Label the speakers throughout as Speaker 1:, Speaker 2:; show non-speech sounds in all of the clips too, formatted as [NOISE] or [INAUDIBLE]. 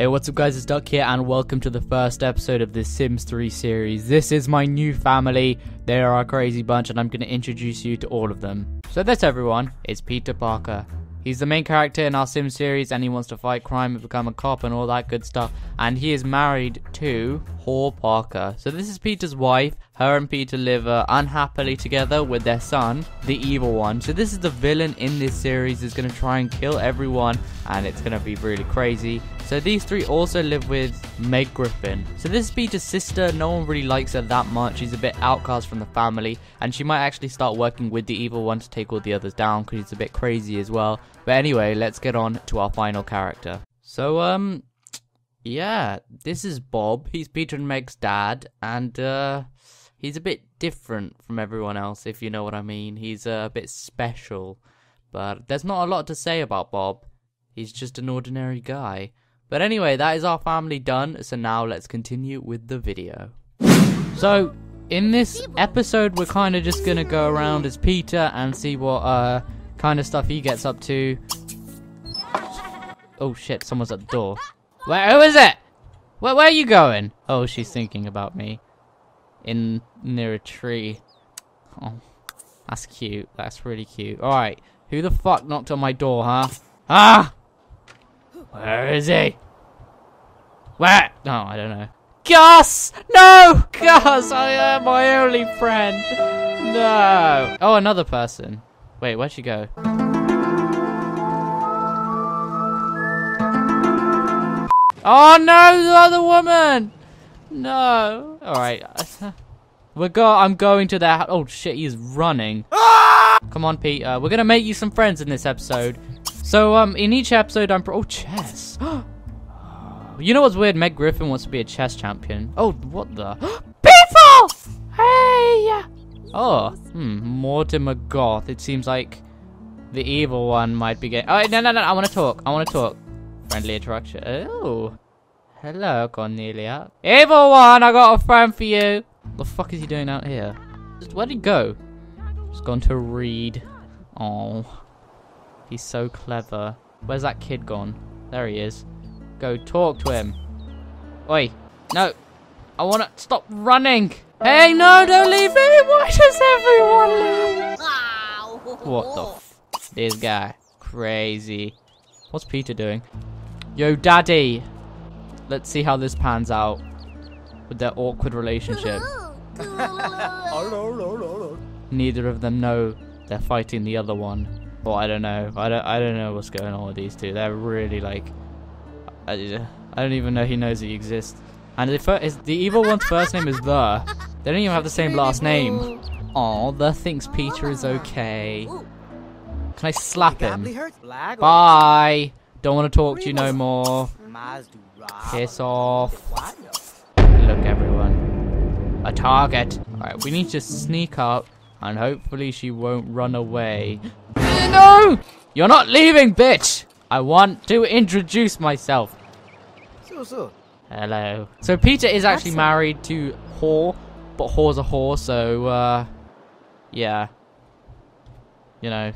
Speaker 1: Hey, what's up guys, it's Duck here and welcome to the first episode of the Sims 3 series. This is my new family, they are a crazy bunch and I'm going to introduce you to all of them. So this everyone is Peter Parker. He's the main character in our Sim series and he wants to fight crime and become a cop and all that good stuff. And he is married to Whore Parker. So this is Peter's wife. Her and Peter live uh, unhappily together with their son, the evil one. So this is the villain in this series is going to try and kill everyone and it's going to be really crazy. So these three also live with Meg Griffin. So this is Peter's sister. No one really likes her that much. She's a bit outcast from the family and she might actually start working with the evil one to take all the others down because she's a bit crazy as well. But anyway, let's get on to our final character. So, um, yeah, this is Bob. He's Peter and Meg's dad, and, uh, he's a bit different from everyone else, if you know what I mean. He's uh, a bit special, but there's not a lot to say about Bob. He's just an ordinary guy. But anyway, that is our family done, so now let's continue with the video. So, in this episode, we're kind of just gonna go around as Peter and see what, uh, kind of stuff he gets up to. Oh shit, someone's at the door. Where, who is it? Where, where are you going? Oh, she's thinking about me. In, near a tree. Oh, that's cute. That's really cute. Alright, who the fuck knocked on my door, huh? Ah! Where is he? Where? No, I don't know. Gus! No! Gus, I am my only friend. No. Oh, another person. Wait, where'd she go? Oh no, the other woman! No. Alright. [LAUGHS] We're go I'm going to that. Oh shit, he's running. Come on, Pete. Uh, we're gonna make you some friends in this episode. So, um, in each episode, I'm. oh, chess. [GASPS] you know what's weird? Meg Griffin wants to be a chess champion. Oh, what the? [GASPS] People! Hey! Oh, hmm, Mortimer Goth. It seems like the evil one might be getting. Oh, no, no, no. I want to talk. I want to talk. Friendly interaction. Oh. Hello, Cornelia. Evil one, I got a friend for you. What the fuck is he doing out here? Where'd he go? He's gone to read. Oh. He's so clever. Where's that kid gone? There he is. Go talk to him. Oi. No. I want to stop running. Hey, no, don't leave me. Why does everyone leave? What the f This guy. Crazy. What's Peter doing? Yo, daddy. Let's see how this pans out with their awkward relationship. [LAUGHS] Neither of them know they're fighting the other one. Or I don't know. I don't. I don't know what's going on with these two. They're really like. I, I don't even know he knows he exists. And the, is, the evil one's first name is The. They don't even have the same last name. Aw, The thinks Peter is okay. Can I slap him? Bye. Don't want to talk to you no more. Piss off. Look, everyone. A target. Alright, we need to sneak up, and hopefully she won't run away. [GASPS] No! You're not leaving, bitch! I want to introduce myself. Hello. So Peter is actually married to Whore, but Whore's a whore, so, uh, yeah. You know,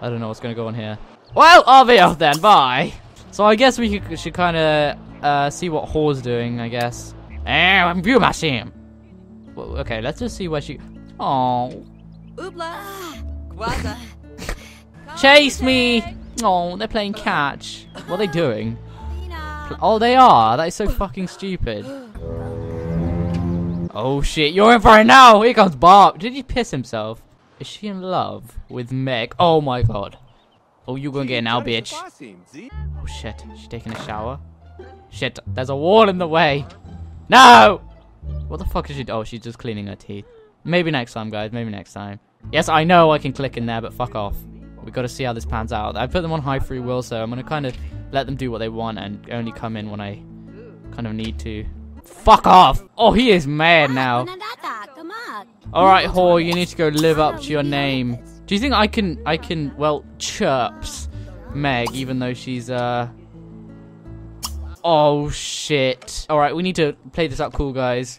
Speaker 1: I don't know what's going to go on here. Well, I'll be off then. Bye. So I guess we could, should kind of uh, see what Whore's doing, I guess. Eh, I'm view machine. Well, okay, let's just see where she... Oh. Chase me! Oh, they're playing catch. What are they doing? Oh, they are. That is so fucking stupid. Oh shit, you're in for it now! Here comes Bob! Did he piss himself? Is she in love with Meg? Oh my god. Oh, you gonna get it now, bitch. Oh shit, she's taking a shower. Shit, there's a wall in the way. No! What the fuck is she? Oh, she's just cleaning her teeth. Maybe next time, guys. Maybe next time. Yes, I know I can click in there, but fuck off. we got to see how this pans out. I put them on high free will, so I'm going to kind of let them do what they want and only come in when I kind of need to. Fuck off! Oh, he is mad now. Alright, whore, you need to go live up to your name. Do you think I can, I can, well, chirps Meg, even though she's, uh... Oh, shit. Alright, we need to play this out cool, guys.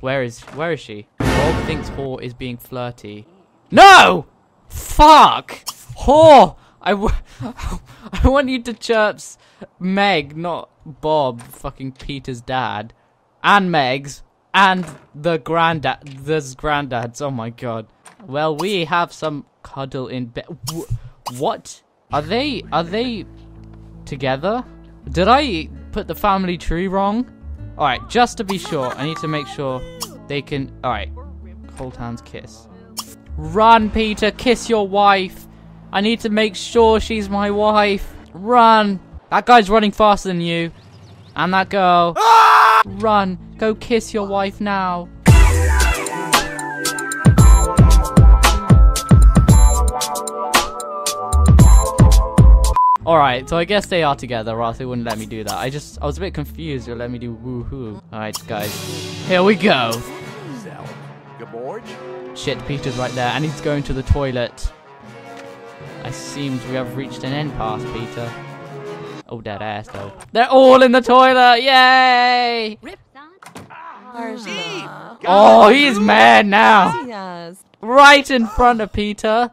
Speaker 1: Where is, where is she? Bob thinks Whore is being flirty. No! Fuck! Whore! I, [LAUGHS] I want you to chirps Meg, not Bob, fucking Peter's dad, and Meg's, and the granddad, this granddad's. Oh my god. Well, we have some cuddle in bed. What? Are they? Are they together? Did I put the family tree wrong? All right, just to be sure, I need to make sure they can. All right, hold hands, kiss. Run, Peter, kiss your wife. I need to make sure she's my wife. Run. That guy's running faster than you. And that girl. Ah! Run. Go kiss your wife now. Alright, so I guess they are together, or else they wouldn't let me do that. I just, I was a bit confused. You'll let me do woohoo. Alright, guys. Here we go. Shit, Peter's right there, and he's going to the toilet. I seems we have reached an end pass, Peter. Oh, dead ass, though. They're all in the toilet! Yay! Oh, he's mad now!
Speaker 2: Yes.
Speaker 1: Right in front of Peter.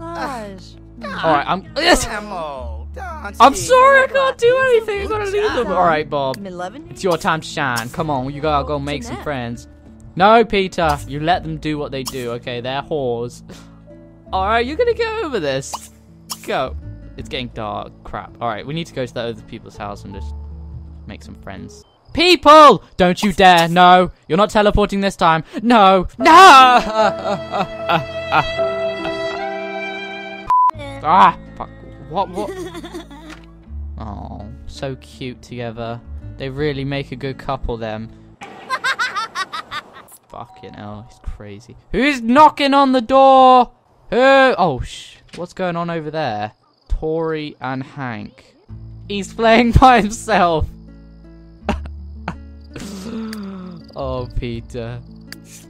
Speaker 1: Alright, I'm. Yes! I'm sorry, I can't do anything. I gotta leave them. Alright, Bob. It's your time to shine. Come on, you gotta go make some friends. No, Peter, you let them do what they do, okay? They're whores. Alright, you're gonna get over this. Go. It's getting dark. Crap. Alright, we need to go to that other people's house and just make some friends. People! Don't you dare. No. You're not teleporting this time. No. No! [LAUGHS] ah, fuck. What, what? [LAUGHS] Oh, so cute together. They really make a good couple, them. [LAUGHS] Fucking hell, he's crazy. Who's knocking on the door? Who? Oh, sh. What's going on over there? Tori and Hank. He's playing by himself. [LAUGHS] oh, Peter.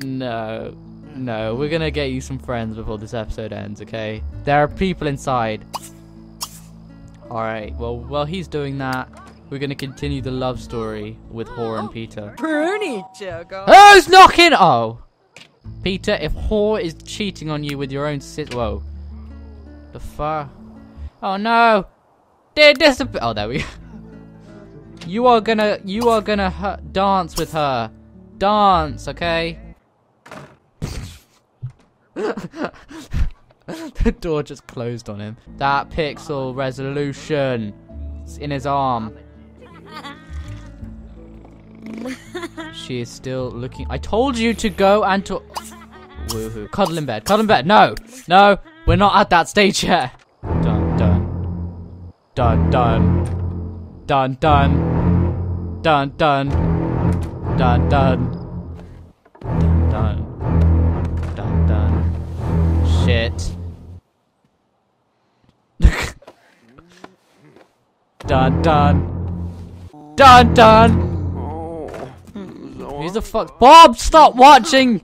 Speaker 1: No. No, we're gonna get you some friends before this episode ends, okay? There are people inside. Alright, well, while he's doing that, we're gonna continue the love story with Whore and Peter.
Speaker 2: Pruny Choco.
Speaker 1: Who's knocking? Oh. Peter, if Whore is cheating on you with your own sis- Whoa. The fuck? Oh no! They disappear- Oh, there we go. [LAUGHS] You are gonna- You are gonna dance with her. Dance, okay? [LAUGHS] [LAUGHS] the door just closed on him. That pixel resolution. It's in his arm. [LAUGHS] she is still looking. I told you to go and to. Woohoo. Cuddle in bed. Cuddle in bed. No. No. We're not at that stage yet. Dun dun. Dun dun. Dun dun. Dun dun. Dun dun. Dun dun. Dun dun. Shit. Dun dun. Dun dun. Oh. Who's the fuck? Bob, stop watching!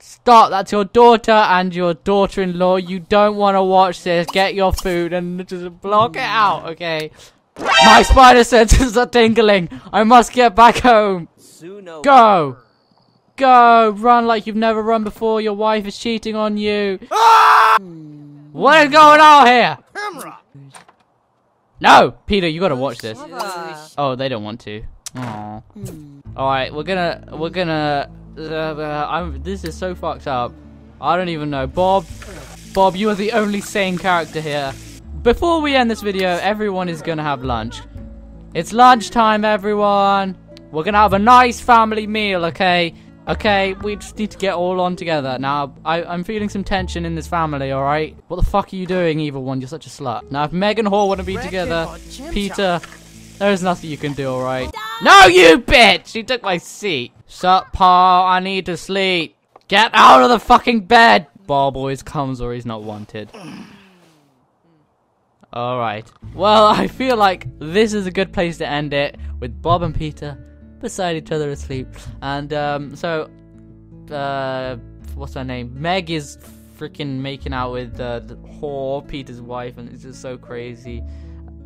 Speaker 1: Stop, that's your daughter and your daughter-in-law. You don't want to watch this. Get your food and just block it out, okay? My spider senses are tingling. I must get back home. Go! Go! Run like you've never run before. Your wife is cheating on you. Ah! What is going on here? No! Peter, you gotta watch this. Oh, they don't want to. Aww. Alright, we're gonna, we're gonna, uh, I'm, this is so fucked up. I don't even know. Bob, Bob, you are the only sane character here. Before we end this video, everyone is gonna have lunch. It's lunchtime, everyone. We're gonna have a nice family meal, okay? Okay, we just need to get all on together. Now, I, I'm feeling some tension in this family, alright? What the fuck are you doing, evil one? You're such a slut. Now, if Meg and Whore want to be together, Peter, there's nothing you can do, alright? No, you bitch! You took my seat. Sup, Pa? I need to sleep. Get out of the fucking bed! Bob always comes or he's not wanted. Alright. Well, I feel like this is a good place to end it with Bob and Peter beside each other asleep. And um, so, uh, what's her name? Meg is freaking making out with uh, the whore, Peter's wife, and it's just so crazy.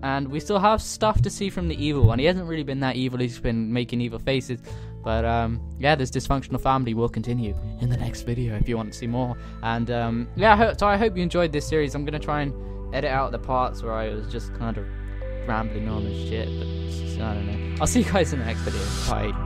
Speaker 1: And we still have stuff to see from the evil one. He hasn't really been that evil, he's been making evil faces. But um, yeah, this dysfunctional family will continue in the next video if you want to see more. And um, yeah, so I hope you enjoyed this series. I'm going to try and edit out the parts where I was just kind of rambling on and shit, but I don't know. I'll see you guys in the next video. Bye.